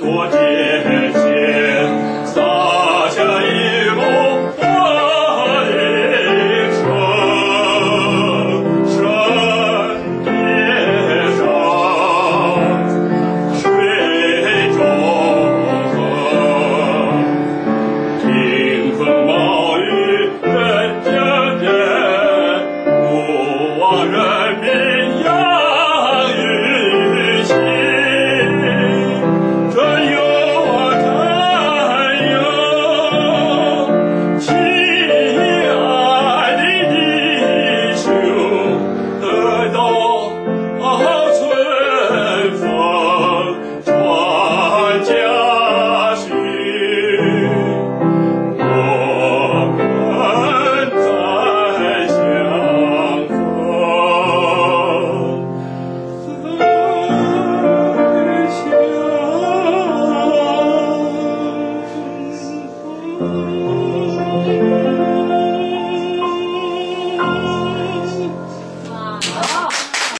多艰险洒下一路光阴层层叠上水中央听风冒雨人间天不忘人